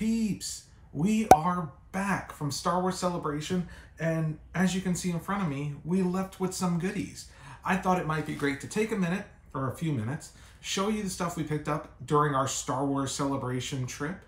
Peeps, we are back from Star Wars Celebration, and as you can see in front of me, we left with some goodies. I thought it might be great to take a minute, or a few minutes, show you the stuff we picked up during our Star Wars Celebration trip,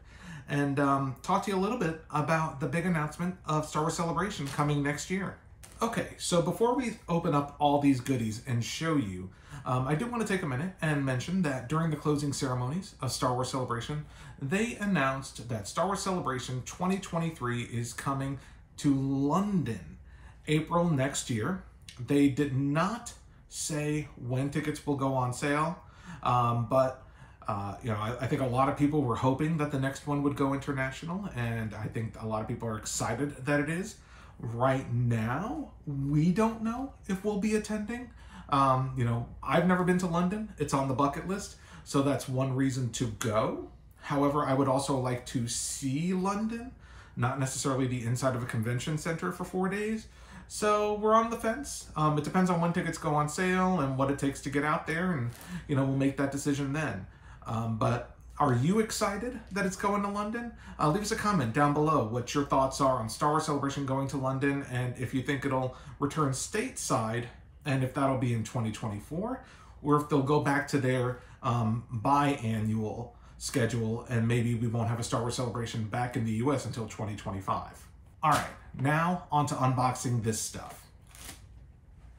and um, talk to you a little bit about the big announcement of Star Wars Celebration coming next year. Okay, so before we open up all these goodies and show you, um, I do want to take a minute and mention that during the closing ceremonies of Star Wars Celebration, they announced that Star Wars Celebration 2023 is coming to London April next year. They did not say when tickets will go on sale, um, but uh, you know, I, I, think a lot of people were hoping that the next one would go international, and I think a lot of people are excited that it is. Right now, we don't know if we'll be attending. Um, you know, I've never been to London. It's on the bucket list, so that's one reason to go. However, I would also like to see London, not necessarily the inside of a convention center for four days. So we're on the fence. Um, it depends on when tickets go on sale and what it takes to get out there, and you know we'll make that decision then. Um, but are you excited that it's going to London? Uh, leave us a comment down below what your thoughts are on Star Wars Celebration going to London, and if you think it'll return stateside and if that'll be in 2024 or if they'll go back to their um, biannual schedule and maybe we won't have a Star Wars celebration back in the US until 2025. All right, now on to unboxing this stuff.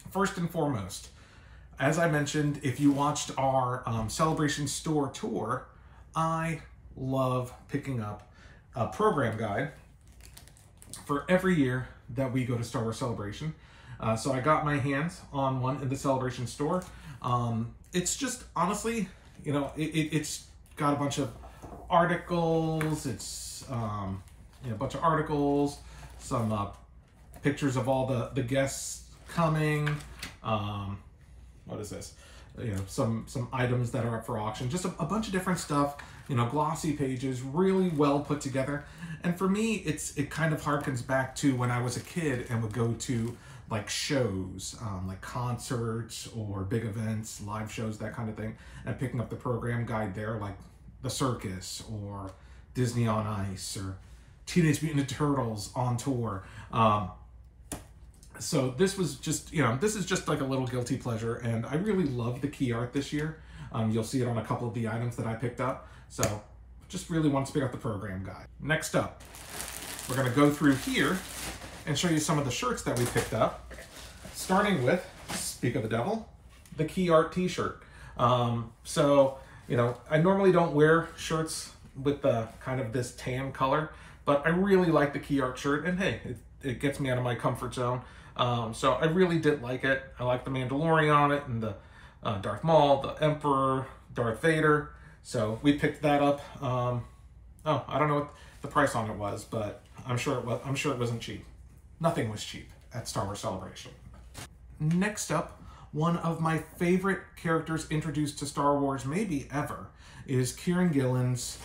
First and foremost, as I mentioned, if you watched our um, Celebration Store tour, I love picking up a program guide for every year that we go to Star Wars Celebration. Uh, so I got my hands on one in the Celebration store. Um, it's just, honestly, you know, it, it, has got a bunch of articles. It's um, you know, a bunch of articles, some uh, pictures of all the, the guests coming. Um, what is this? You know, some some items that are up for auction. Just a, a bunch of different stuff. You know, glossy pages, really well put together. And for me, it's it kind of harkens back to when I was a kid and would go to like shows, um, like concerts or big events, live shows, that kind of thing, and picking up the program guide there, like the circus or Disney on Ice or Teenage Mutant Turtles on tour. Um, so this was just, you know, this is just like a little guilty pleasure, and I really love the key art this year. Um, you'll see it on a couple of the items that I picked up. So just really want to pick up the program guide. Next up, we're gonna go through here and show you some of the shirts that we picked up. Starting with, speak of the devil, the Key Art t-shirt. Um, so, you know, I normally don't wear shirts with the kind of this tan color, but I really like the Key Art shirt, and hey, it, it gets me out of my comfort zone. Um, so I really did like it. I like the Mandalorian on it, and the uh, Darth Maul, the Emperor, Darth Vader. So we picked that up. Um, oh, I don't know what the price on it was, but I'm sure it was. I'm sure it wasn't cheap. Nothing was cheap at Star Wars Celebration. Next up, one of my favorite characters introduced to Star Wars, maybe ever, is Kieran Gillen's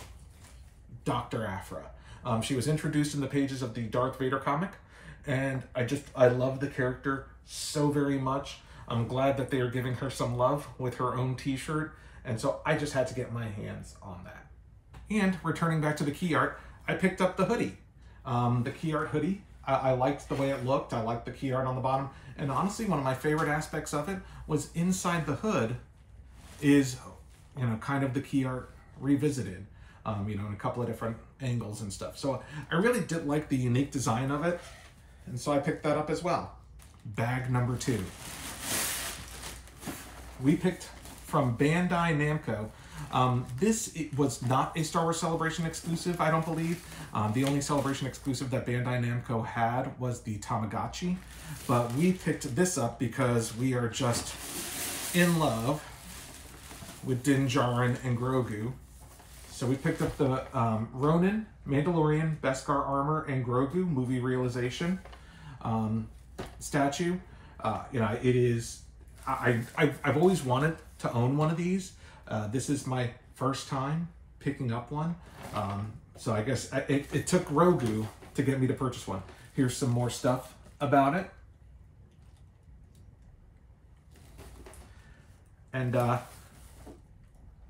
Dr. Aphra. Um, she was introduced in the pages of the Darth Vader comic, and I just, I love the character so very much. I'm glad that they are giving her some love with her own t-shirt, and so I just had to get my hands on that. And returning back to the key art, I picked up the hoodie. Um, the key art hoodie I, I liked the way it looked. I liked the key art on the bottom. And honestly, one of my favorite aspects of it was inside the hood is, you know, kind of the key art revisited, um, you know, in a couple of different angles and stuff. So I really did like the unique design of it. And so I picked that up as well. Bag number two. We picked from Bandai Namco um, this was not a Star Wars Celebration exclusive, I don't believe. Um, the only Celebration exclusive that Bandai Namco had was the Tamagotchi. But we picked this up because we are just in love with Din Djarin and Grogu. So we picked up the um, Ronin, Mandalorian, Beskar Armor, and Grogu movie realization um, statue. Uh, you know, it is, I, I, I've always wanted to own one of these. Uh, this is my first time picking up one. Um, so I guess I, it, it took Grogu to get me to purchase one. Here's some more stuff about it. And uh,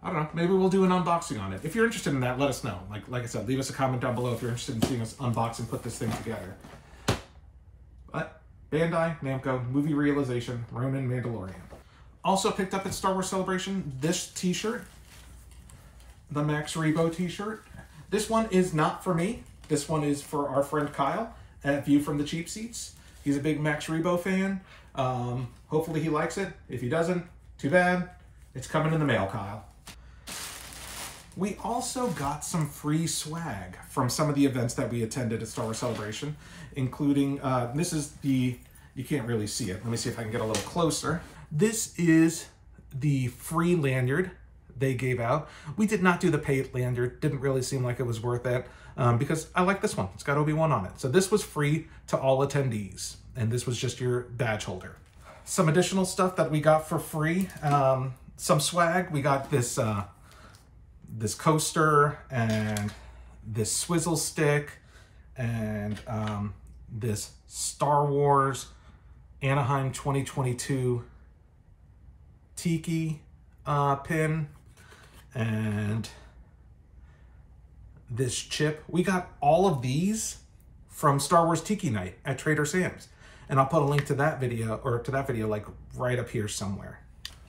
I don't know. Maybe we'll do an unboxing on it. If you're interested in that, let us know. Like like I said, leave us a comment down below if you're interested in seeing us unbox and put this thing together. Bandai Namco movie realization Ronin Mandalorian. Also picked up at Star Wars Celebration this T-shirt, the Max Rebo T-shirt. This one is not for me. This one is for our friend Kyle at View from the Cheap Seats. He's a big Max Rebo fan. Um, hopefully he likes it. If he doesn't, too bad. It's coming in the mail, Kyle. We also got some free swag from some of the events that we attended at Star Wars Celebration, including, uh, this is the, you can't really see it. Let me see if I can get a little closer. This is the free lanyard they gave out. We did not do the paid lanyard. Didn't really seem like it was worth it um, because I like this one. It's got Obi-Wan on it. So this was free to all attendees. And this was just your badge holder. Some additional stuff that we got for free. Um, some swag. We got this, uh, this coaster and this swizzle stick and um, this Star Wars Anaheim 2022 Tiki uh, pin and this chip. We got all of these from Star Wars Tiki Night at Trader Sam's. And I'll put a link to that video or to that video like right up here somewhere.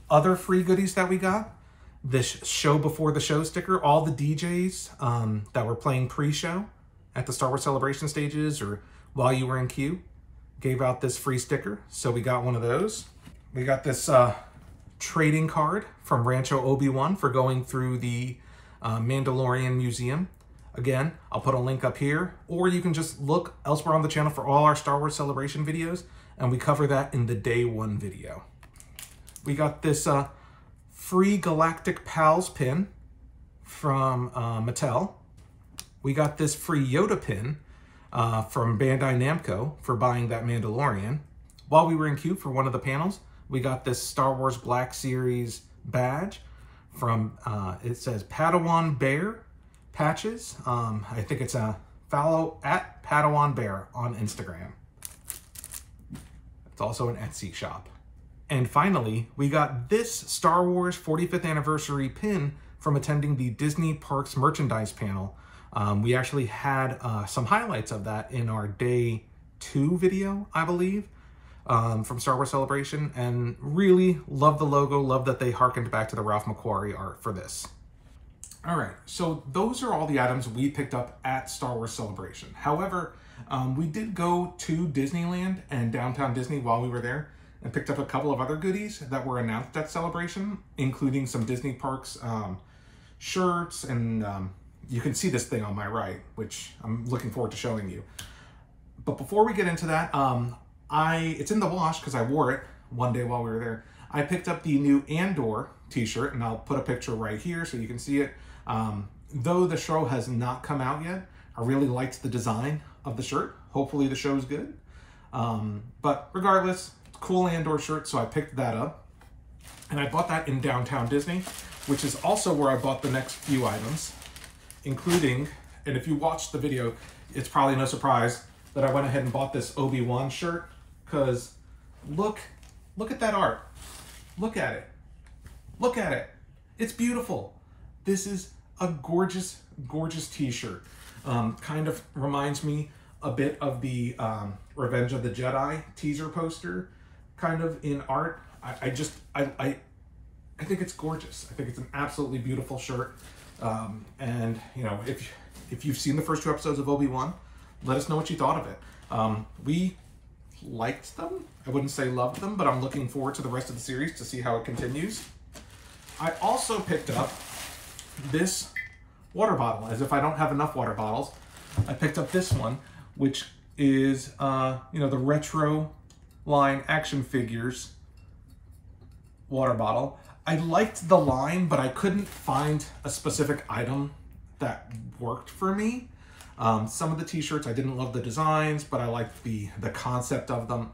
Other free goodies that we got, this show before the show sticker, all the DJs um, that were playing pre-show at the Star Wars Celebration stages or while you were in queue gave out this free sticker. So we got one of those. We got this uh, trading card from Rancho Obi-Wan for going through the uh, Mandalorian Museum. Again, I'll put a link up here, or you can just look elsewhere on the channel for all our Star Wars Celebration videos, and we cover that in the day one video. We got this uh, free Galactic Pals pin from uh, Mattel. We got this free Yoda pin uh, from Bandai Namco for buying that Mandalorian. While we were in queue for one of the panels, we got this Star Wars Black Series badge from, uh, it says Padawan Bear Patches. Um, I think it's a follow at Padawan Bear on Instagram. It's also an Etsy shop. And finally, we got this Star Wars 45th anniversary pin from attending the Disney Parks merchandise panel. Um, we actually had uh, some highlights of that in our day two video, I believe um, from Star Wars Celebration and really love the logo, love that they harkened back to the Ralph McQuarrie art for this. All right, so those are all the items we picked up at Star Wars Celebration. However, um, we did go to Disneyland and Downtown Disney while we were there and picked up a couple of other goodies that were announced at Celebration, including some Disney Parks um, shirts, and um, you can see this thing on my right, which I'm looking forward to showing you. But before we get into that, um, I it's in the wash because I wore it one day while we were there. I picked up the new Andor t-shirt and I'll put a picture right here so you can see it. Um, though the show has not come out yet, I really liked the design of the shirt. Hopefully the show is good. Um, but regardless, cool Andor shirt, so I picked that up. And I bought that in downtown Disney, which is also where I bought the next few items, including, and if you watched the video, it's probably no surprise that I went ahead and bought this Obi-Wan shirt because look, look at that art. Look at it. Look at it. It's beautiful. This is a gorgeous, gorgeous t-shirt. Um, kind of reminds me a bit of the um, Revenge of the Jedi teaser poster, kind of in art. I, I just, I, I, I think it's gorgeous. I think it's an absolutely beautiful shirt. Um, and you know, if if you've seen the first two episodes of Obi Wan, let us know what you thought of it. Um, we liked them. I wouldn't say loved them, but I'm looking forward to the rest of the series to see how it continues. I also picked up this water bottle, as if I don't have enough water bottles. I picked up this one, which is, uh, you know, the retro line action figures water bottle. I liked the line, but I couldn't find a specific item that worked for me. Um, some of the t-shirts, I didn't love the designs, but I liked the, the concept of them.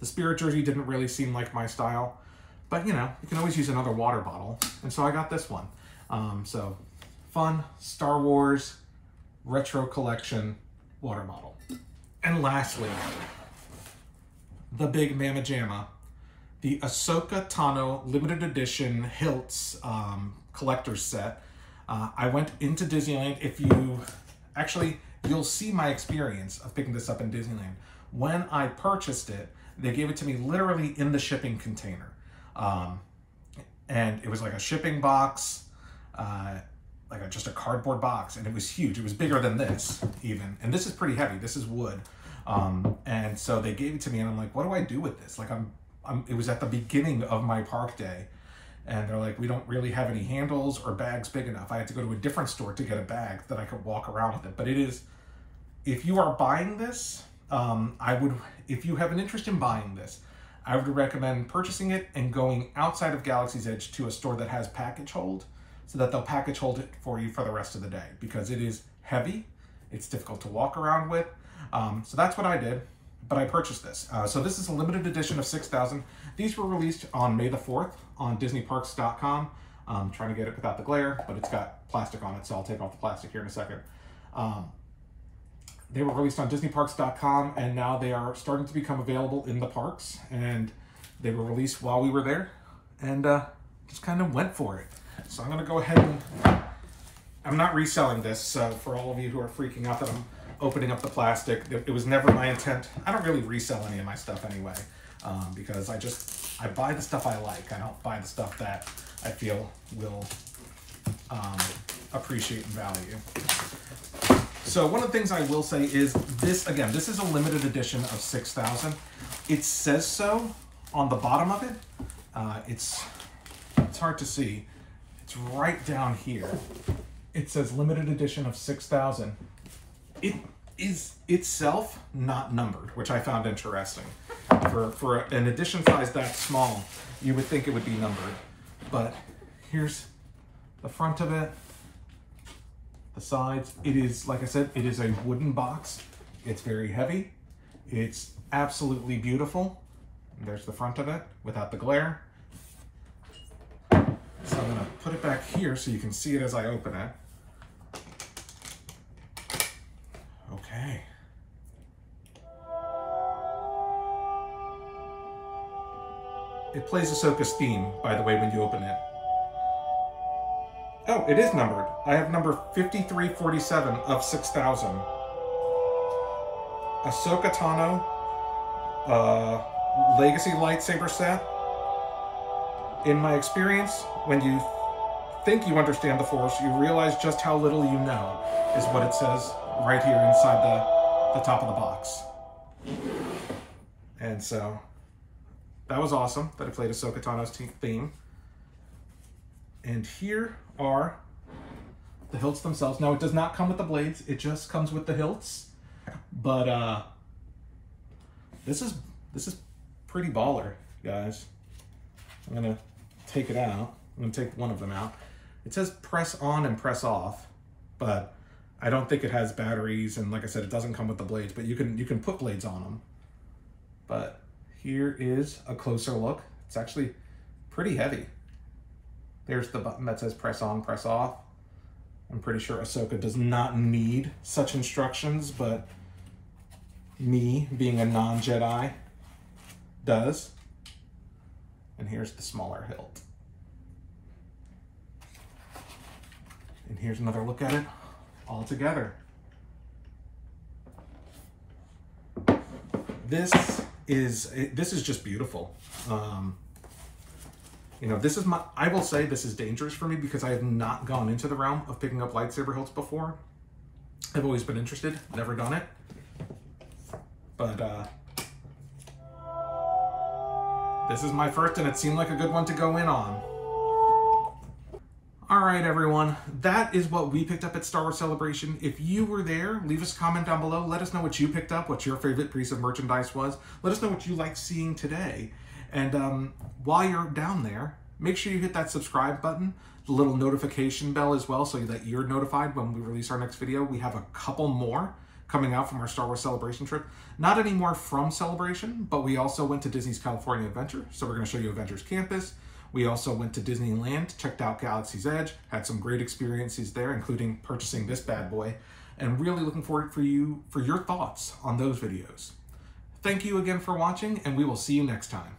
The spirit jersey didn't really seem like my style, but you know, you can always use another water bottle. And so I got this one. Um, so fun Star Wars retro collection water bottle. And lastly, the big Mamma Jamma, the Ahsoka Tano limited edition Hilts um, collector's set. Uh, I went into Disneyland. If you actually, you'll see my experience of picking this up in Disneyland. When I purchased it, they gave it to me literally in the shipping container. Um, and it was like a shipping box, uh, like a, just a cardboard box, and it was huge. It was bigger than this even, and this is pretty heavy. This is wood, um, and so they gave it to me, and I'm like, what do I do with this? Like I'm, I'm. It was at the beginning of my park day, and they're like, we don't really have any handles or bags big enough. I had to go to a different store to get a bag that I could walk around with it. But it is, if you are buying this, um, I would, if you have an interest in buying this, I would recommend purchasing it and going outside of Galaxy's Edge to a store that has package hold so that they'll package hold it for you for the rest of the day because it is heavy, it's difficult to walk around with. Um, so that's what I did, but I purchased this. Uh, so this is a limited edition of 6,000. These were released on May the 4th on DisneyParks.com. I'm trying to get it without the glare, but it's got plastic on it, so I'll take off the plastic here in a second. Um, they were released on DisneyParks.com, and now they are starting to become available in the parks. And they were released while we were there, and uh, just kind of went for it. So I'm going to go ahead and I'm not reselling this. So for all of you who are freaking out that I'm opening up the plastic, it was never my intent. I don't really resell any of my stuff anyway, um, because I just I buy the stuff I like. I don't buy the stuff that I feel will um, appreciate and value. So one of the things I will say is this, again, this is a limited edition of 6,000. It says so on the bottom of it. Uh, it's, it's hard to see. It's right down here. It says limited edition of 6,000. It is itself not numbered, which I found interesting. For, for an edition size that small, you would think it would be numbered. But here's the front of it the sides. It is, like I said, it is a wooden box. It's very heavy. It's absolutely beautiful. There's the front of it without the glare. So I'm gonna put it back here so you can see it as I open it. Okay. It plays Ahsoka's theme, by the way, when you open it. Oh, it is numbered. I have number 5347 of 6,000. Ahsoka Tano, uh, Legacy lightsaber set. In my experience, when you think you understand the Force, you realize just how little you know, is what it says right here inside the, the top of the box. And so, that was awesome that it played Ahsoka Tano's theme. And here are the hilts themselves. Now, it does not come with the blades. It just comes with the hilts. But uh, this is this is pretty baller, guys. I'm gonna take it out. I'm gonna take one of them out. It says press on and press off, but I don't think it has batteries. And like I said, it doesn't come with the blades, but you can you can put blades on them. But here is a closer look. It's actually pretty heavy. There's the button that says press on, press off. I'm pretty sure Ahsoka does not need such instructions, but me, being a non-Jedi, does. And here's the smaller hilt. And here's another look at it all together. This is this is just beautiful. Um, you know, this is my, I will say this is dangerous for me because I have not gone into the realm of picking up lightsaber hilts before. I've always been interested, never done it. But, uh, this is my first and it seemed like a good one to go in on. All right, everyone, that is what we picked up at Star Wars Celebration. If you were there, leave us a comment down below. Let us know what you picked up, what your favorite piece of merchandise was. Let us know what you like seeing today. And um, while you're down there, make sure you hit that subscribe button, the little notification bell as well, so that you're notified when we release our next video. We have a couple more coming out from our Star Wars Celebration trip. Not anymore from Celebration, but we also went to Disney's California Adventure, so we're going to show you Avengers Campus. We also went to Disneyland, checked out Galaxy's Edge, had some great experiences there, including purchasing this bad boy, and really looking forward for you for your thoughts on those videos. Thank you again for watching, and we will see you next time.